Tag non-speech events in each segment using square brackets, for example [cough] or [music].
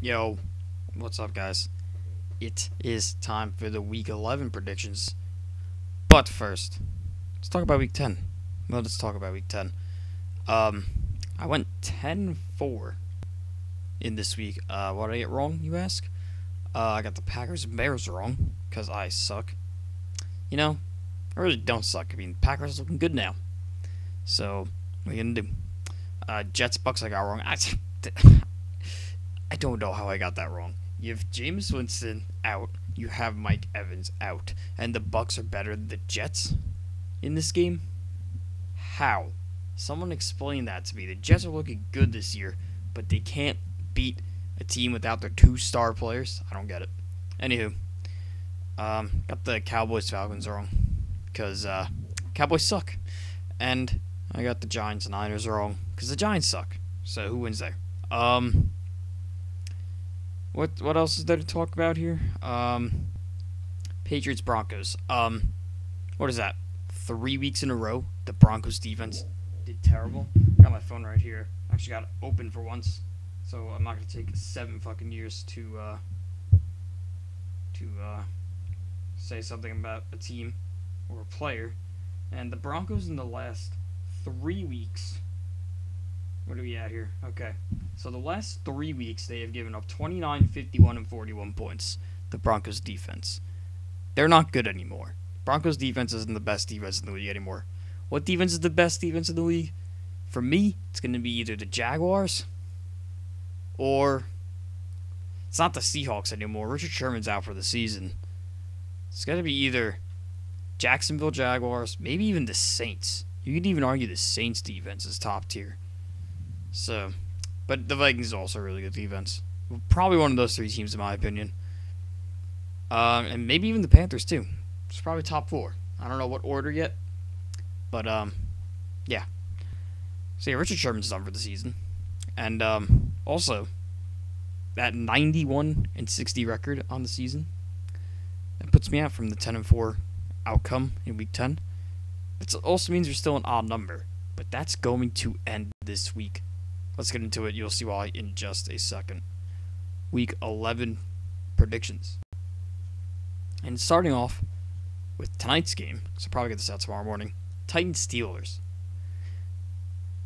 Yo, what's up, guys? It is time for the week 11 predictions. But first, let's talk about week 10. Well, let's talk about week 10. Um, I went 10 4 in this week. Uh, what did I get wrong, you ask? Uh, I got the Packers and Bears wrong because I suck. You know, I really don't suck. I mean, Packers looking good now. So, what are you gonna do? Uh, Jets Bucks I got wrong. [laughs] I, I don't know how I got that wrong. You have Jameis Winston out. You have Mike Evans out, and the Bucks are better than the Jets in this game. How? Someone explain that to me. The Jets are looking good this year, but they can't beat a team without their two star players. I don't get it. Anywho, um, got the Cowboys Falcons wrong because uh, Cowboys suck, and I got the Giants and Niners wrong because the Giants suck. So who wins there? Um, what what else is there to talk about here? Um, Patriots Broncos. Um, what is that? Three weeks in a row, the Broncos defense did terrible. Got my phone right here. Actually got it open for once, so I'm not gonna take seven fucking years to uh, to uh, say something about a team or a player. And the Broncos in the last three weeks. What are we at here? Okay. So the last three weeks they have given up 29, 51, and 41 points. The Broncos defense. They're not good anymore. Broncos defense isn't the best defense in the league anymore. What defense is the best defense in the league? For me, it's going to be either the Jaguars or it's not the Seahawks anymore. Richard Sherman's out for the season. It's got to be either Jacksonville Jaguars, maybe even the Saints. You could even argue the Saints defense is top tier. So, but the Vikings are also really good defense. Probably one of those three teams in my opinion. Um, and maybe even the Panthers too. It's probably top four. I don't know what order yet, but um, yeah. So yeah, Richard Sherman's done for the season, and um, also that 91 and 60 record on the season. That puts me out from the 10 and 4 outcome in week 10. It also means there's still an odd number, but that's going to end this week. Let's get into it. You'll see why in just a second. Week 11 predictions. And starting off with tonight's game, so I'll probably get this out tomorrow morning Titans Steelers.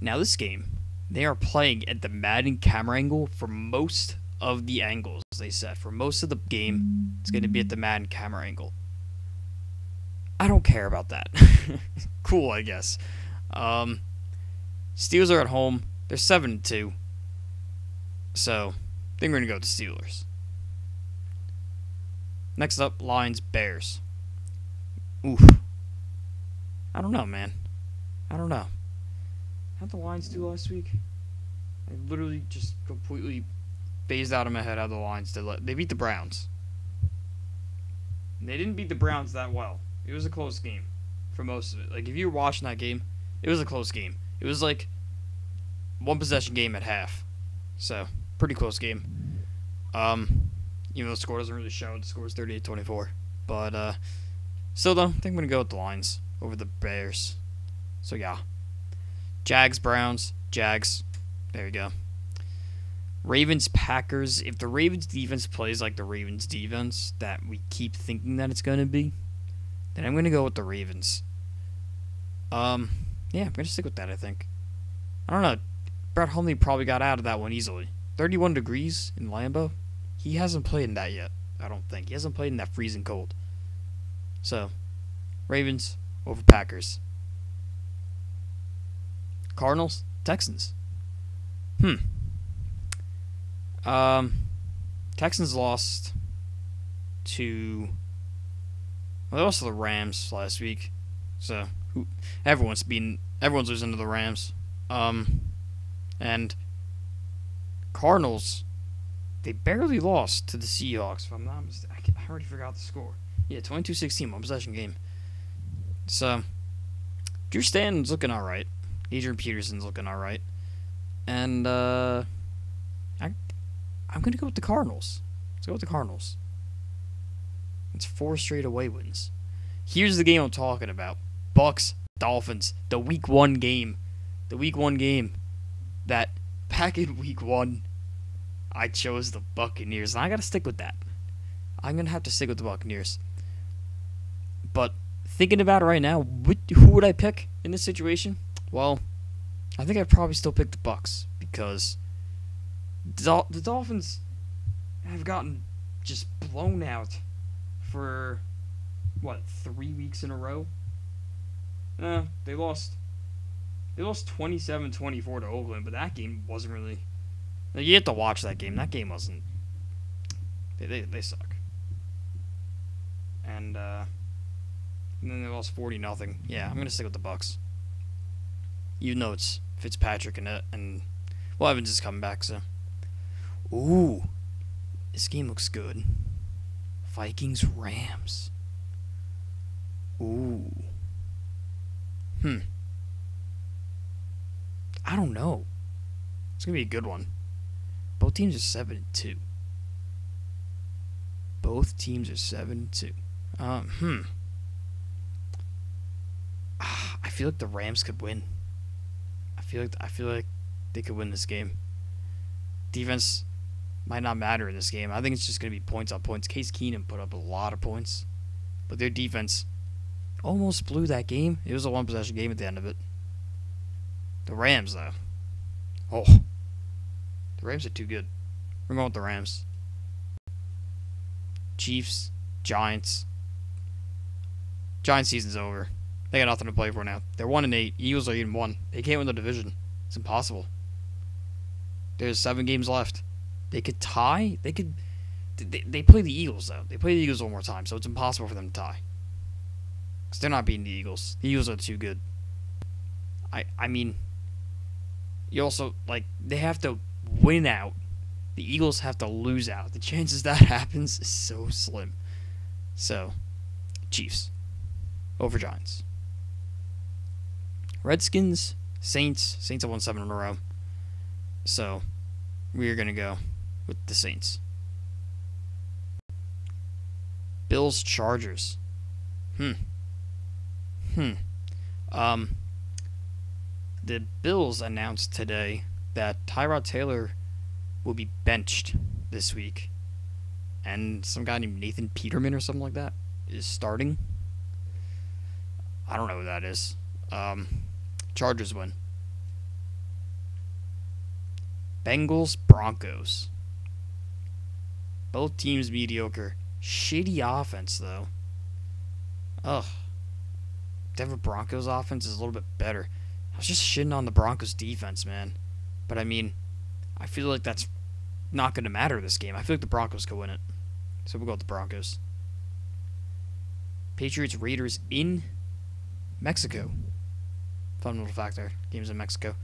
Now, this game, they are playing at the Madden camera angle for most of the angles they set. For most of the game, it's going to be at the Madden camera angle. I don't care about that. [laughs] cool, I guess. Um, Steelers are at home. They're seven two. So, I think we're gonna go with the Steelers. Next up, Lions Bears. Oof. I don't know, man. I don't know. How'd the Lions do last week? I literally just completely phased out of my head how the Lions did. They beat the Browns. They didn't beat the Browns that well. It was a close game for most of it. Like if you were watching that game, it was a close game. It was like one possession game at half. So, pretty close game. Um, even though the score doesn't really show, the score is 38-24. But uh, still though, I think I'm gonna go with the Lions over the Bears. So yeah, Jags, Browns, Jags. There you go. Ravens, Packers. If the Ravens defense plays like the Ravens defense that we keep thinking that it's gonna be, then I'm gonna go with the Ravens. Um, yeah, I'm gonna stick with that. I think. I don't know. Brett Hundley probably got out of that one easily. 31 degrees in Lambeau. He hasn't played in that yet. I don't think he hasn't played in that freezing cold. So, Ravens over Packers. Cardinals, Texans. Hmm. Um, Texans lost to well, they lost to the Rams last week, so who, everyone's been everyone's losing to the Rams. Um, and Cardinals, they barely lost to the Seahawks. If I'm not mistaken, I already forgot the score. Yeah, 22-16, one possession game. So, Drew Stanton's looking all right. Adrian Peterson's looking all right, and uh, I, I'm gonna go with the Cardinals. Let's go with the Cardinals. It's four straight away wins. Here's the game I'm talking about. Bucks, Dolphins, the week one game. The week one game that back in week one I chose the Buccaneers, and I gotta stick with that. I'm gonna have to stick with the Buccaneers. But thinking about it right now, who would I pick in this situation? Well, I think I'd probably still pick the Bucks because the Dolphins have gotten just blown out for what three weeks in a row. Uh, they lost. They lost 27-24 to Oakland, but that game wasn't really. You have to watch that game. That game wasn't. They they, they suck. And uh, and then they lost 40 nothing. Yeah, I'm gonna stick with the Bucks. You know it's Fitzpatrick and uh, and well Evans is coming back, so. Ooh, this game looks good. Vikings Rams. Ooh. Hmm. I don't know. It's gonna be a good one. Both teams are seven and two. Both teams are seven and two. Um, hmm. Ah, I feel like the Rams could win. I feel like I feel like they could win this game. Defense might not matter in this game. I think it's just to be points on points. Case Keenum put up a lot of points, but their defense almost blew that game. It was a one possession game at the end of it. The Rams, though. Oh. The Rams are too good. We're going with the Rams. Chiefs, Giants. Giants season's over. They got nothing to play for now. They're one and eight. Eagles are even one. They can't win the division. It's impossible. There's seven games left. They could tie. They could. They, they play the Eagles though. They play the Eagles one more time, so it's impossible for them to tie. Cause they're not beating the Eagles. The Eagles are too good. I I mean. You also like they have to win out. The Eagles have to lose out. The chances [laughs] that happens is so slim. So, Chiefs over Giants. Redskins, Saints. Saints have won seven in a row. So, we're gonna go with the Saints. Bills Chargers. Hmm. Hmm. Um the Bills announced today that Tyrod Taylor will be benched this week. And some guy named Nathan Peterman or something like that is starting. I don't know who that is. Um, Chargers win. Bengals Broncos. Both teams mediocre. Shitty offense though. Ugh. Denver Broncos offense is a little bit better. I was just shitting on the Broncos defense, man. But I mean, I feel like that's not going to matter this game. I feel like the Broncos could win it. So we'll go with the Broncos. Patriots Raiders in Mexico. Fun little fact there. Games in Mexico.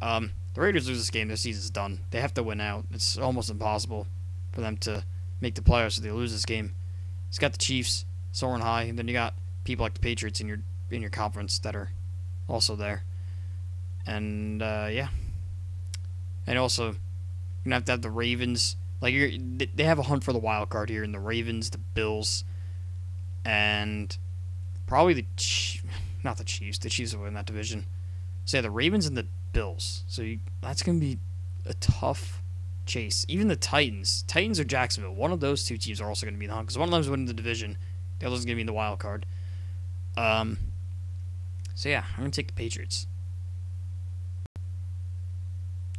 Um, the Raiders lose this game, their season's done. They have to win out. It's almost impossible for them to make the playoffs if they lose this game. It's got the Chiefs soaring high, and then you got people like the Patriots in your in your conference that are also there. And uh, yeah, and also you're gonna have to have the Ravens. Like they have a hunt for the wild card here, in the Ravens, the Bills, and probably the not the Chiefs. The Chiefs will win that division. So yeah, the Ravens and the Bills. So you, that's to be a tough chase. Even the Titans, Titans or Jacksonville, one of those two teams are also to be in the hunt because one of them's winning the division, the other is going to be in the wild card. Um. So yeah, I'm to take the Patriots.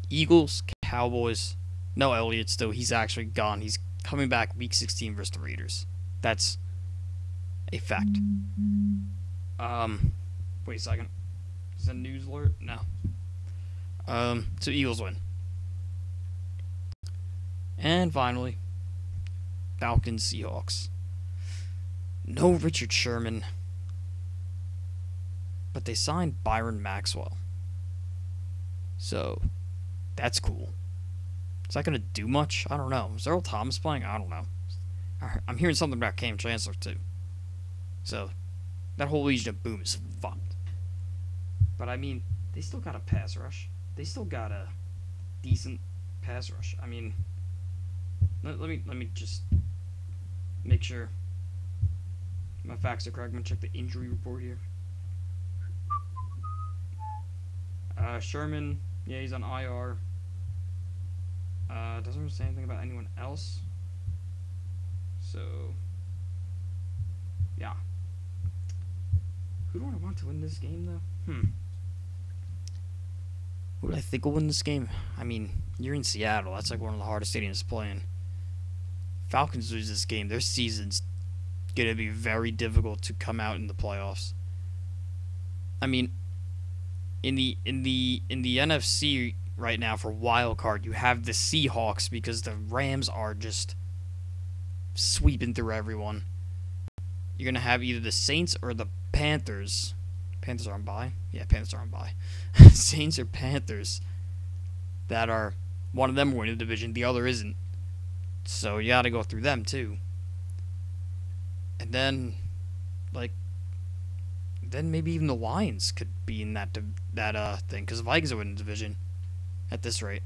Eagles, Cowboys. No Elliott still. He's actually gone. He's coming back week 16 versus the Raiders. That's a fact. Um, wait a second. Is that news alert? No. Um, so Eagles win. And finally, Falcons Seahawks. No Richard Sherman, but they signed Byron Maxwell. So, that's cool. Is that going to do much? I don't know. Is Earl Thomas playing? I don't know. I'm hearing something about Kam Chancellor, too. So, that whole Legion of Boom is fucked. But I mean, they still got a pass rush. They still got a decent pass rush. I mean, let, let me let me just make sure my facts are correct. I'm gonna check the injury report here. Uh, Sherman, yeah, he's on IR. Uh, doesn't say anything about anyone else. So, yeah. Who do I want to win this game, though? Hmm. Who do I think will win this game? I mean, you're in Seattle. That's like one of the hardest stadiums to play in. Falcons lose this game, their season's going to be very difficult to come out in the playoffs. I mean, in the in the in the NFC right now for wild card, you have the Seahawks because the Rams are just sweeping through everyone. You're gonna have either the Saints or the Panthers. Panthers are on bye. Yeah, Panthers are on bye. [laughs] Saints or Panthers that are one of them winning the division, the other isn't. So you got to go through them too. And then, then maybe even the Lions could be in that that uh thing because the Vikings are winning the division at this rate.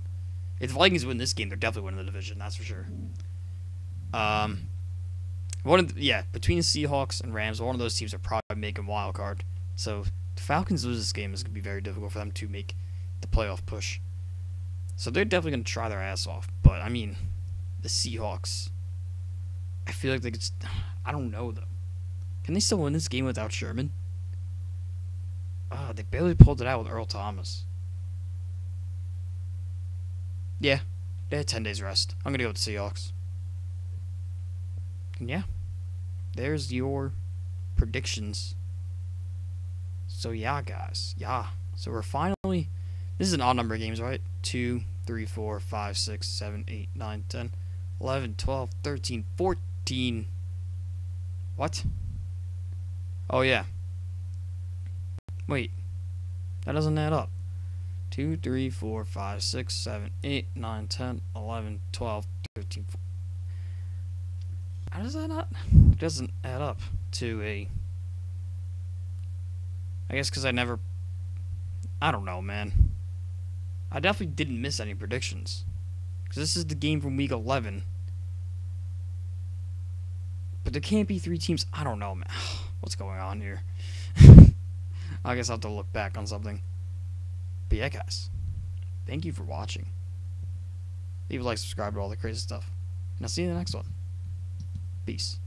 If the Vikings win this game, they're definitely winning the division. That's for sure. Um, one of the, yeah, between the Seahawks and Rams, one of those teams are probably making wild card. So the Falcons lose this game is gonna be very difficult for them to make the playoff push. So they're definitely gonna try their ass off. But I mean, the Seahawks. I feel like they could. [sighs] I don't know though. Can they still win this game without Sherman? Ah, they barely pulled it out with Earl Thomas. Yeah, they had 10 days rest. I'm going to go with the Seahawks. And yeah, there's your predictions. So yeah, guys. Yeah. So we're finally... This is an odd number of games, right? 2, 3, 4, 5, 6, 7, 8, 9, 10, 11, 12, 13, 14. What? Oh, yeah. Wait. That doesn't add up. 2, 3, 4, 5, 6, 7, 8, 9, 10, 11, 12, 13, 14. How does that not? It doesn't add up to a. I guess because I never. I don't know, man. I definitely didn't miss any predictions. Because this is the game from week 11. But there can't be three teams. I don't know, man. [sighs] What's going on here? [laughs] I guess I'll have to look back on something. But yeah, guys. Thank you for watching. Leave a like, subscribe to all the crazy stuff. And I'll see you in the next one. Peace.